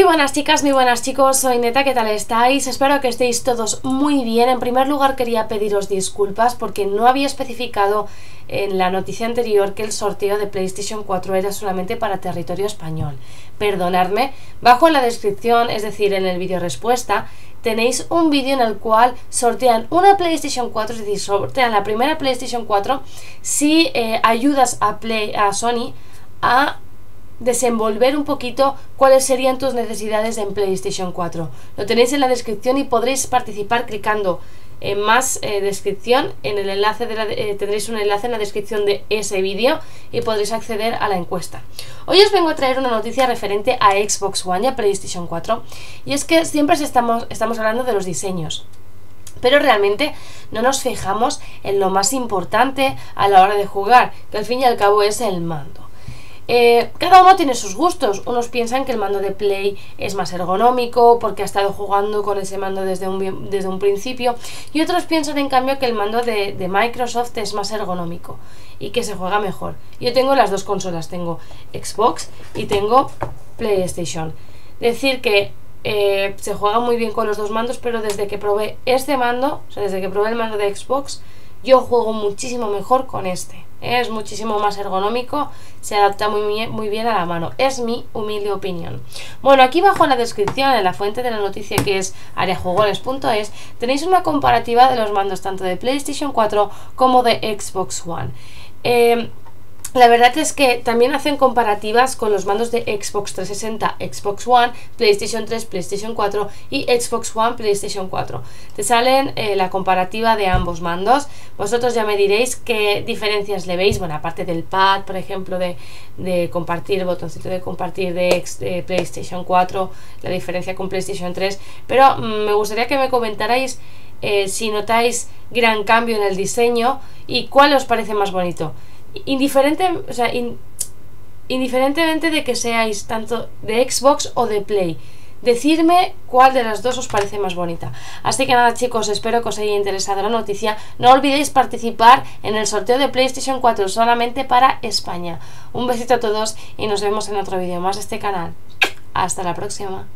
Muy buenas chicas, muy buenas chicos, soy Neta, ¿qué tal estáis? Espero que estéis todos muy bien. En primer lugar quería pediros disculpas porque no había especificado en la noticia anterior que el sorteo de PlayStation 4 era solamente para territorio español. Perdonadme, bajo en la descripción, es decir, en el vídeo respuesta, tenéis un vídeo en el cual sortean una PlayStation 4, es decir, sortean la primera PlayStation 4 si eh, ayudas a, Play, a Sony a desenvolver un poquito cuáles serían tus necesidades en PlayStation 4. Lo tenéis en la descripción y podréis participar clicando en más eh, descripción, en el enlace de la, eh, tendréis un enlace en la descripción de ese vídeo y podréis acceder a la encuesta. Hoy os vengo a traer una noticia referente a Xbox One y a PlayStation 4 y es que siempre estamos hablando de los diseños. Pero realmente no nos fijamos en lo más importante a la hora de jugar, que al fin y al cabo es el mando. Eh, cada uno tiene sus gustos. Unos piensan que el mando de Play es más ergonómico porque ha estado jugando con ese mando desde un, principio. Y otros piensan en cambio que el mando de, Microsoft es más ergonómico y que se juega mejor. Yo tengo las dos consolas, tengo Xbox y tengo PlayStation. Decir que eh, se juega muy bien con los dos mandos, pero desde que probé este mando, o sea, desde que probé el mando de Xbox, yo juego muchísimo mejor con este. Es muchísimo más ergonómico, se adapta muy bien, muy bien a la mano. Es mi humilde opinión. Bueno, aquí abajo en la descripción, en la fuente de la noticia que es areajugones.es, tenéis una comparativa de los mandos tanto de PlayStation 4 como de Xbox One. Eh, la verdad es que también hacen comparativas con los mandos de Xbox 360, Xbox One, PlayStation 3, PlayStation 4 y Xbox One, PlayStation 4. Te salen eh, la comparativa de ambos mandos. Vosotros ya me diréis qué diferencias le veis. Bueno, aparte del pad, por ejemplo, de, compartir, el botoncito de compartir de, PlayStation 4, la diferencia con PlayStation 3. Pero mm, me gustaría que me comentarais eh, si notáis gran cambio en el diseño y cuál os parece más bonito indiferente, o sea, indiferentemente de que seáis tanto de Xbox o de Play. Decidme cuál de las dos os parece más bonita. Así que nada chicos, espero que os haya interesado la noticia. No olvidéis participar en el sorteo de PlayStation 4 solamente para España. Un besito a todos y nos vemos en otro vídeo más de este canal. Hasta la próxima.